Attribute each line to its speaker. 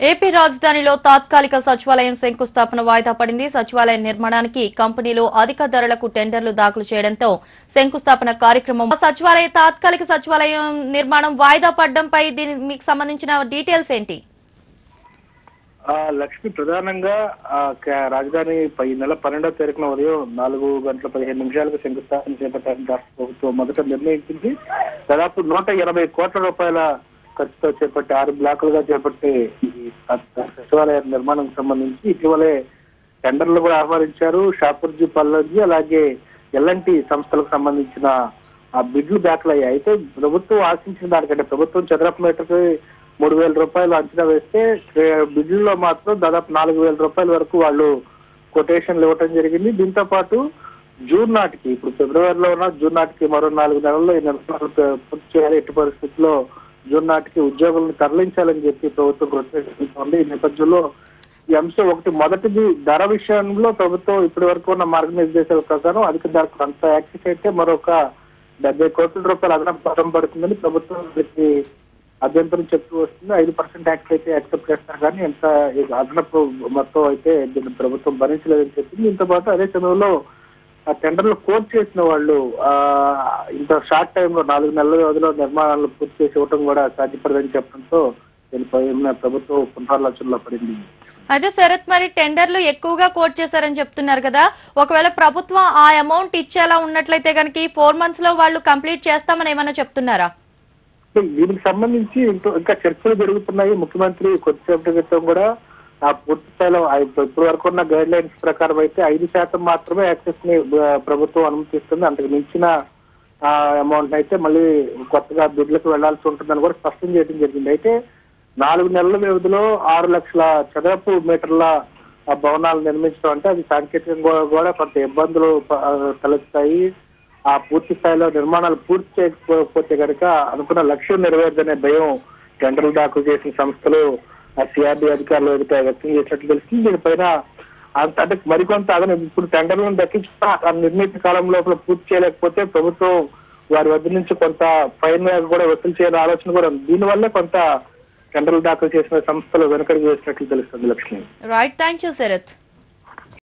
Speaker 1: AP రాజధానిలో తాత్కాలిక సచివాలయం శంకుస్థాపన వాయిదా పడింది. సచివాలయం నిర్మాణానికి కంపెనీలు అధిక ధరలకు టెండర్లు దాఖలు చేయడంతో శంకుస్థాపన కార్యక్రమం సచివాలయ తాత్కాలిక సచివాలయం నిర్మాణం వాయిదా పడడంపై దీనికి మీకు సంబంధించిన డీటెయిల్స్ ఏంటి?
Speaker 2: ఆ లక్ష్మి ప్రధానంగా రాజధాని పై నెల పన్నెండవ తారీఖున ఉదయం నాలుగు గంటల పదిహేను నిమిషాలకు శంకుస్థాపన చేపట్టాలని రాష్ట్ర ప్రభుత్వం మొదట నిర్ణయించింది. దాదాపు నూట ఎనభై కోట్ల రూపాయల ఖర్చుతో చేపట్టి ఆరు బ్లాకులుగా చేపట్టి సచివాలయ నిర్మాణం సంబంధించి ఇటీవలే టెండర్లు కూడా ఆహ్వానించారు. షాపూర్జీ పల్లర్జీ అలాగే ఎల్ఎన్టి సంస్థలకు సంబంధించిన ఆ బిడ్లు దాఖలు అయ్యాయి. అయితే ప్రభుత్వం ఆశించిన దానికంటే ప్రభుత్వం చదరపు మీటర్కి మూడు వేల రూపాయలు అంచనా వేస్తే బిడ్లలో మాత్రం దాదాపు నాలుగు వేల రూపాయల వరకు వాళ్ళు కొటేషన్లు ఇవ్వటం జరిగింది. దీంతో పాటు జూన్ నాటికి ఇప్పుడు ఫిబ్రవరిలో ఉన్న జూన్ నాటికి మరో నాలుగు నెలల్లో ఈ నిర్మాణాలు పూర్తి చేయాలి ఎట్టి పరిస్థితుల్లో జూన్ నాటికి ఉద్యోగులను తరలించాలని చెప్పి ప్రభుత్వం ప్రత్యేకిస్తోంది ఈ నేపథ్యంలో ఈ అంశం ఒకటి మొదటిది ధర విషయంలో ప్రభుత్వం ఇప్పటి వరకు ఉన్న మార్గనిర్దేశాల ప్రకారం అధిక ధరకు అంత యాక్సెస్ అయితే మరొక డెబ్బై కోట్ల రూపాయలు అదనపు పదం పడుతుందని ప్రభుత్వం దీనికి అభ్యంతరం చెప్తూ వస్తుంది. ఐదు పర్సెంట్ ట్యాక్స్ అయితే యాక్సెప్ట్ చేస్తారు కానీ ఎంత అదనపు మొత్తం అయితే దీన్ని ప్రభుత్వం భరించలేదని చెప్పింది. దీంతో పాటు అదే సమయంలో ఆ టెండర్లు కోట్ చేసిన వాళ్ళు ఆ ఇంత షార్ట్ టైంలో నాలుగు నెలల వ్యవధిలో నిర్మాణాలు పూర్తి చేసి ఇవ్వడం కూడా సాధ్యపడదని చెప్పడంతో దీనిపై ప్రభుత్వం పునరాలోచనలో పడింది.
Speaker 1: అయితే శరత్ మరి టెండర్లు ఎక్కువగా కోట్ చేశారని చెప్తున్నారు కదా. ఒకవేళ ప్రభుత్వం ఆ అమౌంట్ ఇచ్చేలా ఉన్నట్లయితే కనుక ఈ ఫోర్ మంత్స్లో వాళ్ళు కంప్లీట్ చేస్తామని ఏమైనా చెప్తున్నారా?
Speaker 2: దీనికి సంబంధించి ఇంకో- ఇంకా చర్చలు జరుగుతున్నాయి. ముఖ్యమంత్రి కొద్దిసేపటి క్రితం కూడా ఆ పూర్తి స్థాయిలో ఇప్పటి ఇప్పుడు వరకు ఉన్న గైడ్ లైన్స్ ప్రకారం అయితే ఐదు శాతం మాత్రమే యాక్సెస్ని ప్రభుత్వం అనుమతిస్తుంది. అంతకు మించిన అమౌంట్ అయితే మళ్ళీ కొత్తగా బిడ్లకు వెళ్ళాల్సి ఉంటుందని కూడా స్పష్టం చేయడం జరిగింది. అయితే నాలుగు నెలల వ్యవధిలో ఆరు లక్షల చదరపు మీటర్ల భవనాలు నిర్మించడం అంటే అది సాంకేతికంగా కూడా కొంత ఇబ్బందులు తలెత్తాయి. ఆ పూర్తి స్థాయిలో నిర్మాణాలు పూర్తి చేయకపోతే కనుక అనుకున్న లక్ష్యం నెరవేరదనే భయం టెండర్లు దాఖలు చేసిన సంస్థలు ఆ సిఆర్డీ అధికారులు ఎవరితో వ్యక్తం చేసినట్లు తెలిసింది దీనిపైన అంత అంటే మరికొంత అదన ఇప్పుడు టెండర్లను దక్కించిన ఆ నిర్ణీత కాలం లోపల పూర్తి చేయలేకపోతే ప్రభుత్వం వారి వద్ద నుంచి కొంత ఫైన్ కూడా వసూలు చేయాలని ఆలోచన కూడా ఉంది. దీనివల్ల కొంత టెండర్లు దాఖలు చేసిన సంస్థలు వెనుకడుగు వేసినట్లు తెలుస్తుంది Lakshmi.
Speaker 1: Right thank you Sharath